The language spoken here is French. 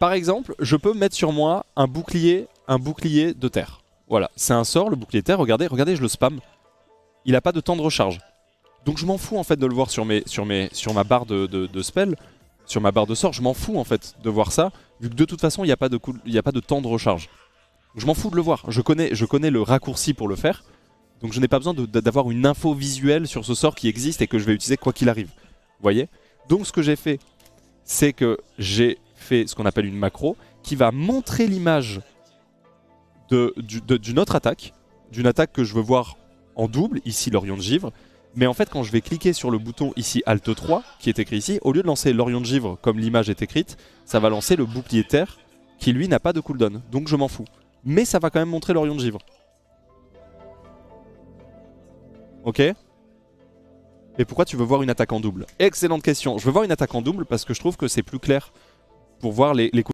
Par exemple, je peux mettre sur moi un bouclier, un bouclier de terre. Voilà, c'est un sort, le bouclier de terre. Regardez, regardez, je le spam. Il a pas de temps de recharge. Donc je m'en fous en fait de le voir sur, ma barre de, spell, sur ma barre de sort. Je m'en fous en fait de voir ça, vu que de toute façon il n'y a, pas de temps de recharge. Je m'en fous de le voir. Je connais, je connais le raccourci pour le faire. Donc je n'ai pas besoin d'avoir une info visuelle sur ce sort qui existe et que je vais utiliser quoi qu'il arrive. Vous voyez? Donc ce que j'ai fait, c'est que j'ai fait ce qu'on appelle une macro qui va montrer l'image d'une autre attaque, d'une attaque que je veux voir en double, ici l'Orion de Givre. Mais en fait, quand je vais cliquer sur le bouton ici Alt 3, qui est écrit ici, au lieu de lancer l'Orion de Givre comme l'image est écrite, ça va lancer le bouclier terre qui lui n'a pas de cooldown. Donc je m'en fous. Mais ça va quand même montrer l'Orion de Givre. Ok? Et pourquoi tu veux voir une attaque en double? Excellente question. Je veux voir une attaque en double parce que je trouve que c'est plus clair pour voir les,